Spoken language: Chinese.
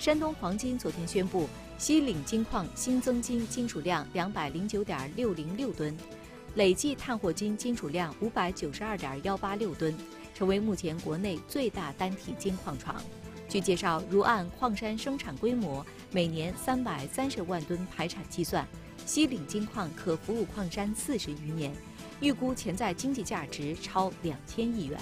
山东黄金昨天宣布，西岭金矿新增金金属量两百零九点六零六吨，累计探获金金属量五百九十二点幺八六吨，成为目前国内最大单体金矿床。据介绍，如按矿山生产规模每年三百三十万吨排产计算，西岭金矿可服务矿山四十余年，预估潜在经济价值超两千亿元。